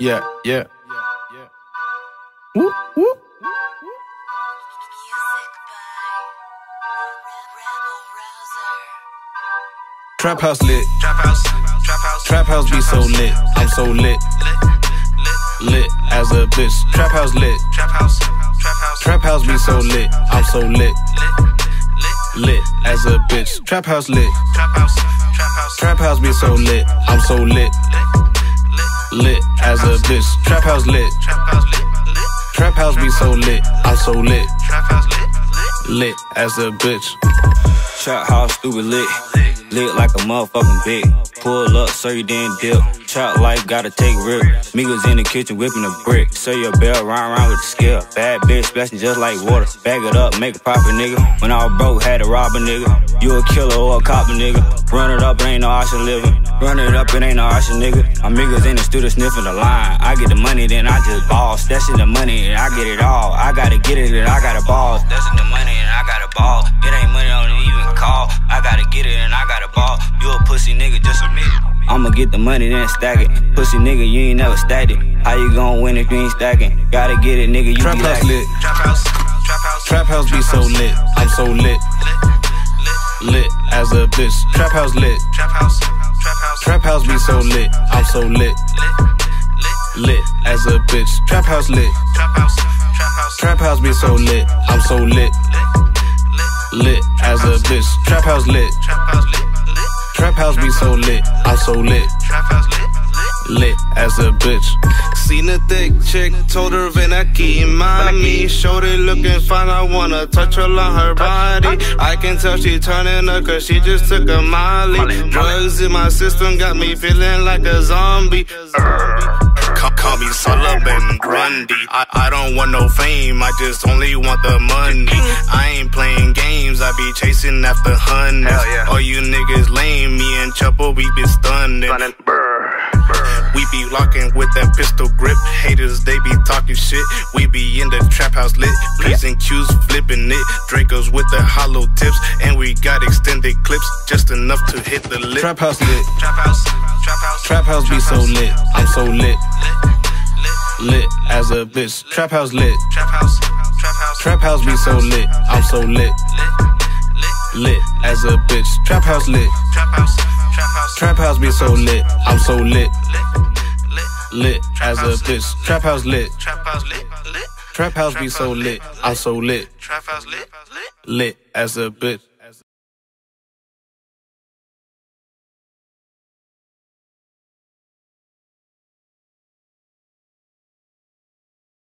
Yeah, yeah. Whoop, whoop. Trap house lit. Trap house, trap house, Trap house be so lit. I'm so lit. Lit as a bitch. Trap house lit. trap house, trap house, Trap house be so lit. I'm so lit. Lit as a bitch. Trap house lit. trap house, trap house, Trap house be so lit. I'm so lit. Lit as a bitch. Trap house lit. trap house, lit, lit, Trap house be so lit. I'm so lit, Lit as a bitch. Trap house stupid lit. Lit like a motherfucking bitch. Pull up, so you didn't dip. Trap life gotta take rip. Migos in the kitchen whipping a brick. Say your bell, round round with the scale. Bad bitch splashing just like water. Bag it up, make it profit, nigga. When I was broke, had to rob a nigga. You a killer or a cop, nigga. Run it up, it ain't no option living. Run it up, it ain't no option, nigga. My niggas in the studio sniffing the line. I get the money, then I just boss. That's in the money, and I get it all. I gotta get it, and I gotta boss. That's in the money, and I gotta ball. I'ma get the money, then stack it. Pussy nigga, you ain't never stacked it. How you gon' win if you ain't stacking? Gotta get it, nigga, you Trap be house lacking. lit. trap house, trap house, Trap house be so lit. I'm so lit. Lit as a bitch. Trap house lit. trap house, trap house, Trap house be so lit. I'm so lit. Lit as a bitch. Trap house lit. trap house, trap house, Trap house be so lit. I'm so lit. Lit as a bitch. Trap house lit. trap house, lit, lit, Trap house be so lit. I'm so lit. trap house, lit, lit. As a bitch. Seen a thick chick, told her ven aquí, mommy. Showed it looking fine, I wanna touch her on her body. I can tell she turning up cause she just took a molly. Drugs in my system got me feeling like a zombie. Call, call me Solomon Grundy. I, I don't want no fame, I just only want the money. I ain't playing games, I be chasing after yeah. All you niggas lame, me Chopper, we be stunning. We be locking with that pistol grip. Haters, they be talking shit. We be in the trap house lit. P's and Q's flipping it. Dracos with the hollow tips. And we got extended clips just enough to hit the lip. Trap house lit. Trap house, trap house, Trap house be so lit. I'm so lit. Lit as a bitch. Trap house lit. trap house, trap house, Trap house be so lit. I'm so lit. Lit as a bitch. Trap house lit. trap house, trap house, be so lit. I'm so lit. lit, Lit as a bitch. Trap house lit. trap house, lit, lit, Trap house be so lit. I'm so lit. trap house, lit, lit. Lit as a bitch.